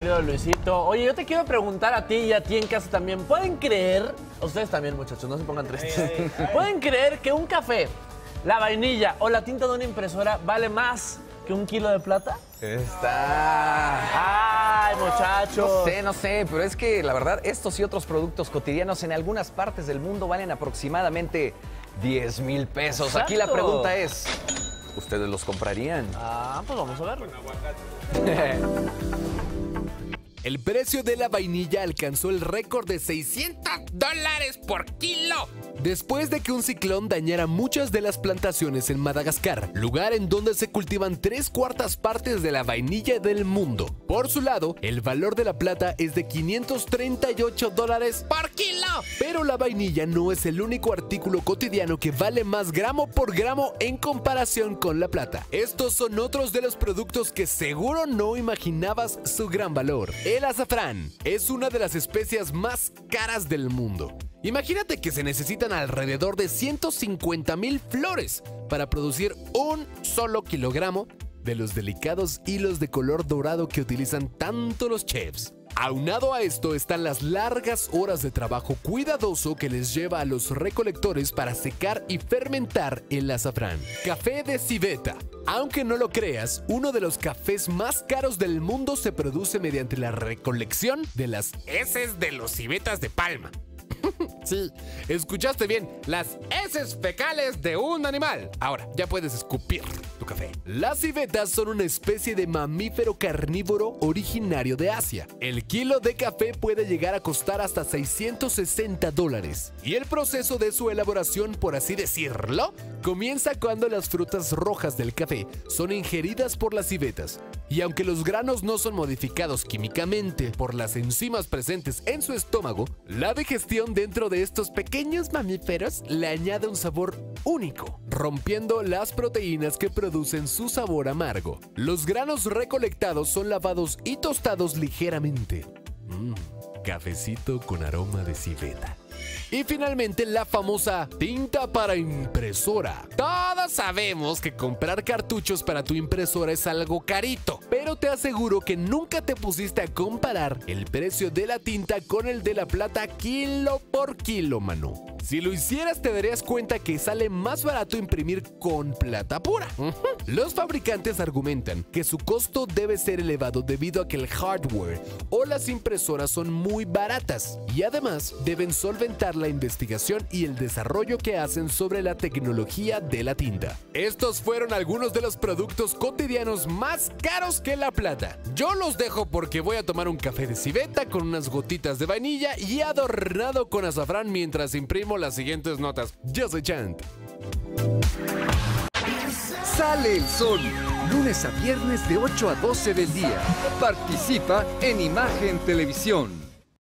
Querido Luisito, oye, yo te quiero preguntar a ti y a ti en casa también. ¿Pueden creer, ustedes también muchachos, no se pongan tristes, ¿pueden creer que un café, la vainilla o la tinta de una impresora vale más que un kilo de plata? Está. Ay, muchachos. No sé, no sé, pero es que la verdad, estos y otros productos cotidianos en algunas partes del mundo valen aproximadamente 10 mil pesos. Aquí la pregunta es: ¿ustedes los comprarían? Ah, pues vamos a verlo. El precio de la vainilla alcanzó el récord de 600 dólares por kilo. Después de que un ciclón dañara muchas de las plantaciones en Madagascar, lugar en donde se cultivan tres cuartas partes de la vainilla del mundo. Por su lado, el valor de la plata es de 538 dólares por kilo. Pero la vainilla no es el único artículo cotidiano que vale más gramo por gramo en comparación con la plata. Estos son otros de los productos que seguro no imaginabas su gran valor. El azafrán es una de las especias más caras del mundo. Imagínate que se necesitan alrededor de 150 mil flores para producir un solo kilogramo de los delicados hilos de color dorado que utilizan tanto los chefs. Aunado a esto están las largas horas de trabajo cuidadoso que les lleva a los recolectores para secar y fermentar el azafrán. Café de civeta. Aunque no lo creas, uno de los cafés más caros del mundo se produce mediante la recolección de las heces de los civetas de palma. Sí, escuchaste bien, las heces fecales de un animal. Ahora, ya puedes escupir tu café. Las civetas son una especie de mamífero carnívoro originario de Asia. El kilo de café puede llegar a costar hasta 660 dólares. Y el proceso de su elaboración, por así decirlo, comienza cuando las frutas rojas del café son ingeridas por las civetas. Y aunque los granos no son modificados químicamente por las enzimas presentes en su estómago, la digestión dentro de estos pequeños mamíferos le añade un sabor único, rompiendo las proteínas que producen su sabor amargo. Los granos recolectados son lavados y tostados ligeramente. Mmm, cafecito con aroma de civeta. Y finalmente la famosa tinta para impresora. Todos sabemos que comprar cartuchos para tu impresora es algo carito, pero te aseguro que nunca te pusiste a comparar el precio de la tinta con el de la plata kilo por kilo, mano. Si lo hicieras te darías cuenta que sale más barato imprimir con plata pura. Los fabricantes argumentan que su costo debe ser elevado debido a que el hardware o las impresoras son muy baratas y además deben solventar la investigación y el desarrollo que hacen sobre la tecnología de la tinta. Estos fueron algunos de los productos cotidianos más caros que la plata. Yo los dejo porque voy a tomar un café de civeta con unas gotitas de vainilla y adornado con azafrán mientras imprimo las siguientes notas. Yo soy Chant. Sale el sol, lunes a viernes de 8 a 12 del día. Participa en Imagen Televisión.